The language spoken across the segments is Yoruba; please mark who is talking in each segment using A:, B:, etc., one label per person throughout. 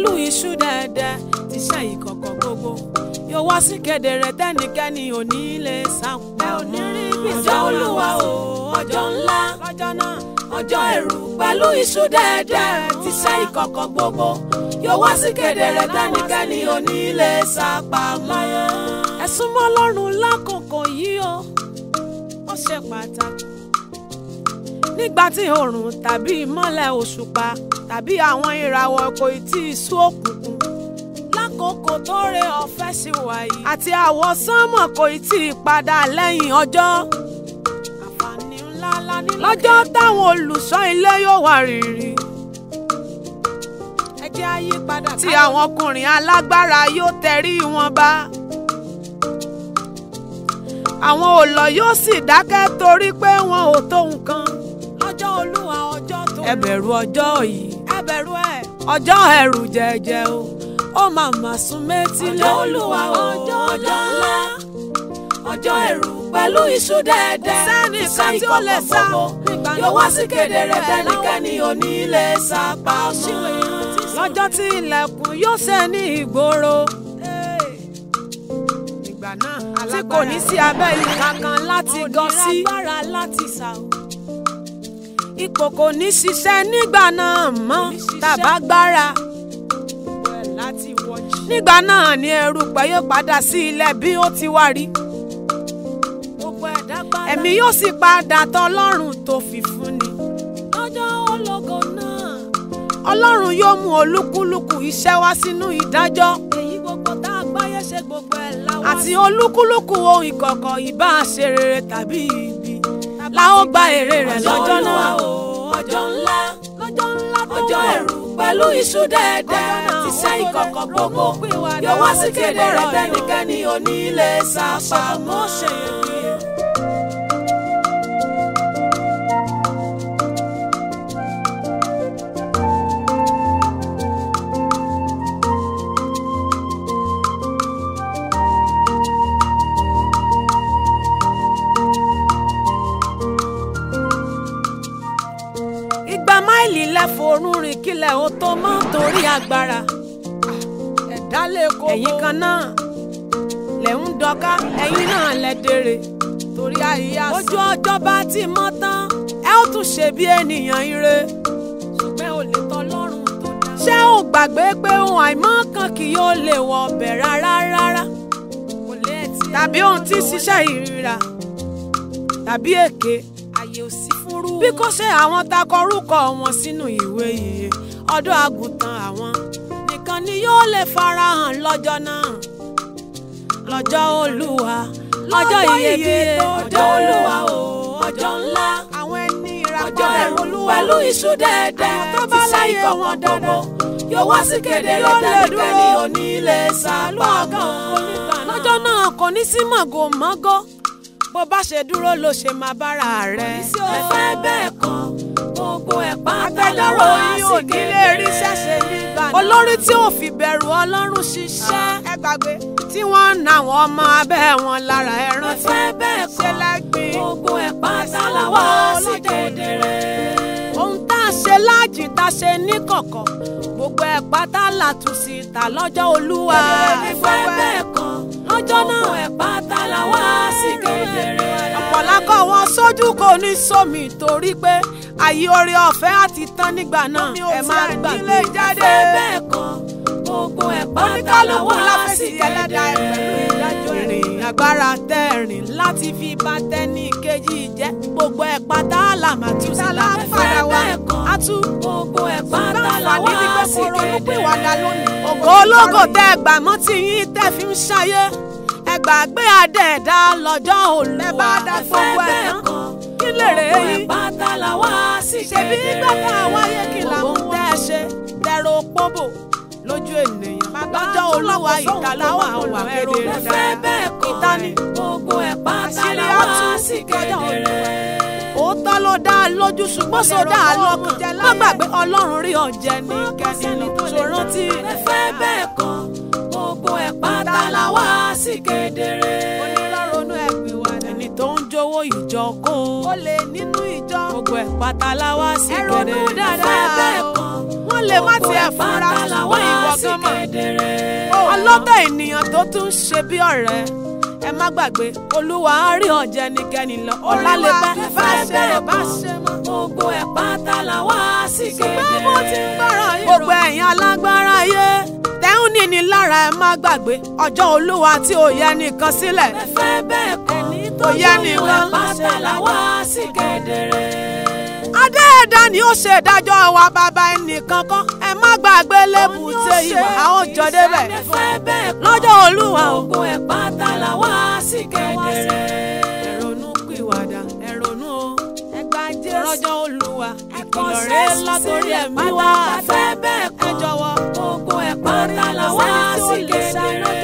A: pẹ̀lú iṣu dáadáa ti ṣàyí kọ̀kọ̀ gbogbo yóò wá sí kedere tẹ́nikẹ́ni ò ní lè sáwọn. ẹ ò ní rí bíjọ́ olúwa o ọjọ́ ńlá ọjọ́ náà ọjọ́ ẹ̀rù pẹ̀lú iṣu dáadáa ti ṣàyí kọ̀kọ̀ gbogbo yóò wá sí kedere tẹ́nikẹ́ni ò ní lè sápamọ́. ẹ súnmọ́ Ọlọ́run lákòókò yìí o ó ṣe pàtàkì nígbà tí oòrùn tàbí ìmọ́lẹ̀ òṣùpá tàbí àwọn ìràwọ̀ kò tí ì sú òkùnkùn lákòókò tó re ọ̀fẹ́ sí wa yìí àti àwọ̀ sánmọ̀ kò tí ì padà lẹ́yìn ọjọ́ àǹfààní ńlá ńlá nílùú lọ́jọ́ táwọn olùṣọ́ ilé yóò wà rìrì ẹjẹ́ àyípadà tí àwọn ọkùnrin alágbára yóò tẹrí wọn bá àwọn ọ̀lọ́ yóò sì dákẹ́ torí pé wọn ò tó nǹkan ẹ bẹ̀rù ọjọ́ yìí ẹ bẹ̀rù ẹ ọjọ́ ẹ̀rù jẹjẹ o ó máa mà sún métílé olúwa ọjọ́ ọjọ́ ńlá ọjọ́ ẹ̀rù pẹ̀lú iṣu dẹ́ẹ̀dẹ́ sẹ́ni kan tí ó lè sá yóò wá sí kedere tẹnikẹ́ni ò ní lè sá pa ọmọ lọ́jọ́ tí ilẹ̀kùn yóò ṣe ní ìgboro tí kò ní sí abẹ́ ìka kan láti gọ sí ipò kò ní ṣiṣẹ́ nígbà náà mọ́ tàbágbára nígbà náà ni ẹrú pẹ̀yọ́ padà sí ilẹ̀ bí ó ti wá rí ẹ̀mí yóò sì padà tọlọ́run tó fi fún ni. lọ́jọ́ ológo náà. ọlọ́run yóò mú olúkúlùkù iṣẹ́ wá sínú ìdájọ́. àti olúkúlùkù ohun ìkọ̀kọ̀ ìbá rere tàbí ìgbà ta ó gba èrè rẹ̀ lọ́jọ́ náà. ọjọ́ ńlá lọ́jọ́ ńlá tó ọjọ́ ẹ̀rù pẹ̀lú iṣu dẹ́ẹ̀dẹ́ ti ṣe ìkọ̀kọ̀ gbogbo yóò wá sí kéde rẹ̀ tẹ́nikẹ́ni ò ní lè sá pamọ́ ṣe é máìlì ńlá forún rìn kílẹ̀ ó tó mọ́ torí agbára ẹ̀dá lè kó ẹ̀yìn kan náà lẹ̀ ń dọ́ká ẹ̀yìn náà lẹ̀ dèrè torí àyíyá sí. ojú ọjọ́ bá ti mọ́ tán ẹ ó tún ṣe bí ènìyàn ire. ṣùgbọ́n ò lè tọ́ lọ́rùn tó dá. ṣé ò gbàgbé pé ohun àìmọ́ kan kì yóò lè wọ ọbẹ̀ rárá rárá. kò lè ti. tàbí ohun tí ṣiṣẹ́ ìríra tàbí èké ààyè ò sí fúnrú. bí kò ṣe àwọn takọrúkọ wọn sínú ìwé ìyè ọ̀dọ́ àgùntàn àwọn nìkan ni yóò lè farahàn lọ́jọ́ náà lọ́jọ́ olúwa lọ́jọ́ iyebíye ọjọ́ olúwa o ọjọ́ ńlá àwọn ẹni ìràpọ̀ ẹ̀rù olúwa pẹ̀lú iṣu dẹ́ẹ̀dẹ́ tí sáyé wọn dọ́dọ́ yóò wá sí kéde lẹ́dẹ́gbẹ́ ní onílé sálọ́gàn lọ́jọ́ náà kò ní sí màgòmágó bó bá ṣe dúró ló ṣe máa bára rẹ̀. tí o fẹ́ bẹ́ẹ̀ kan gbogbo ẹ̀ pátá lọ́wọ́ yóò nílé rí ṣẹ̀ṣẹ̀ nígbà náà. olórí tí ò fi bẹ̀rù ọlọ́run ṣiṣẹ́ ah, ẹ gbàgbé tí wọ́n ń na àwọn ọmọ abẹ́ wọn lára ẹran tí ṣe lágbín gbogbo ẹ̀ pátá lọ́wọ́ sí kedere. ohun tá a ṣe láàjì tá a ṣe níkọ̀kọ̀ gbogbo ẹ̀ pátá làtúnṣe ta lọ́jọ́ olúwa. gbogbo ẹ̀ pátá lọ́jọ́ náà ẹ̀ pátá aláwa sì kedere. ọ̀pọ̀lákọ̀ wọn sójú kò ní sómi torí pé àyè oore ọ̀fẹ́ àti tán nígbà náà ẹ máa gbàgbé jáde. ọ̀fẹ́ bẹ́ẹ̀ kan gbogbo ẹ̀ pátá lọ́wọ́ sí kedere. ìrìn agbára tẹ̀rìn láti fi bá tẹ́ni kejì jẹ́ gbogbo ẹ̀ pátá làmàtúnṣe láfàdà wa àtú. gbogbo ẹ̀ pátá làwọn àṣìkè rẹ̀. ògo ológo tẹ́ gbàmọ́ tí yín tẹ́ fi ń ṣayé gbàgbé àdẹ̀dá lọ́jọ́ olùwà ẹ̀fọ́ ẹgbẹ́ kan kí lè rè é yìí. pátá la wá sí kéde. ṣèbí gbàgbà wáyé kí làwọn tẹ́ ẹ ṣe tẹ̀rọ pọ́bò lójú ènìyàn lọ́jọ́ olúwa ìdáláwà wà kedere ìtaní àṣírí àtúntì kedere. òótọ́ ló dá lójú ṣùgbọ́n sódà lọ́kàn má gbàgbé ọlọ́run rí ọ̀jẹ̀ ní kẹ́ni lọ́kàn ta la wá sí kedere. onílọ́rọ̀nù ẹ̀gbìn wa dà. ẹni tó ń jówó ìjọ kó. ó lè nínú ìjọ. gbogbo ẹ̀ pátá la wá sí kedere. ẹ̀rọ nù dáadáa. bẹ́ẹ̀ kan. wọ́n lè má ti ẹ̀ fúnra wọ́n ìwọ gan mọ̀. ọlọ́tẹ̀ ènìyàn tó tún ṣe bí ọ̀rẹ́ ẹ má gbàgbé olúwa á rí ọ̀jẹ̀ nìkẹ́ni lọ ọ̀la bá fẹ́ bẹ́ẹ̀ mọ́. gbogbo ẹ̀ pátá la wá sí kedere. ṣùgbọ́n mo ti ń gbọ́ràn yìí. gbogbo ẹ̀yin alágbára yé ní ni lára ẹ má gbàgbé ọjọ́ olúwa tí ò yẹ nìkan sílẹ̀. ẹ fẹ́ bẹ́ẹ̀ kọ́ kò yẹ nìkan. pàṣẹ làwa sì kẹ́dẹ̀rẹ́. Adéẹ̀dá ni ó ṣe ìdájọ́ àwa bàbá ẹnìkan kan ẹ má gbàgbé lébùté ìwà àwọn jọ débẹ̀ lọ́jọ́ olúwa o. ògo ẹ̀ pátá làwa sì kẹ́dẹ̀rẹ́. ẹ ronú pìwàdà ẹ o ẹgbàá jésù lọ́jọ́ lásìkè dèrè.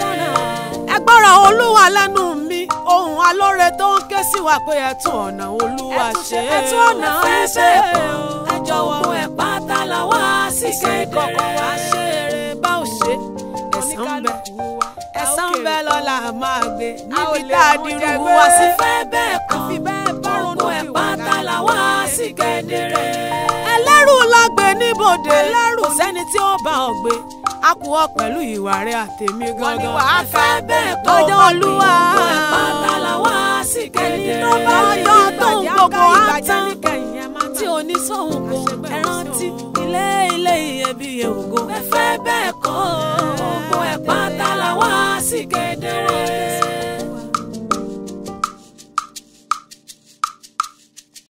A: ẹgbọ́ràn olúwa lẹ́nu mi ohun alóore tó ń ké sí wa pé ẹ̀tún ọ̀nà olúwa ṣe é. ẹ̀tún ọ̀nà ẹ̀ṣẹ̀ kan ẹjọ́ gbogbo ẹ̀ pátá la wá síkè dèrè. wá ṣe eré bá ò ṣe ẹ̀sán bẹ ẹ̀sán bẹ lọ́la máa gbé níbi tá a dirú wa sí. fẹ́ bẹ́ẹ̀ kan gbogbo ẹ̀ pátá la wá síkè dèrè. ẹlẹ́rù la gbé níbodè ẹlẹ́rù sẹ́ni tí ó bá ọ a kù ọ pẹ̀lú ìwà rẹ àtẹ̀mí gangan. wọ́n ní wàá fẹ́ bẹ́ẹ̀ tó ọjọ́ olúwa pátá la wá sí kéde. ọjọ́ tó ń gbogbo á tán tí oníṣòwò kò ẹrántí ilé ilé iyebíye ògo. ẹ fẹ́ bẹ́ẹ̀ kọ́ ọ.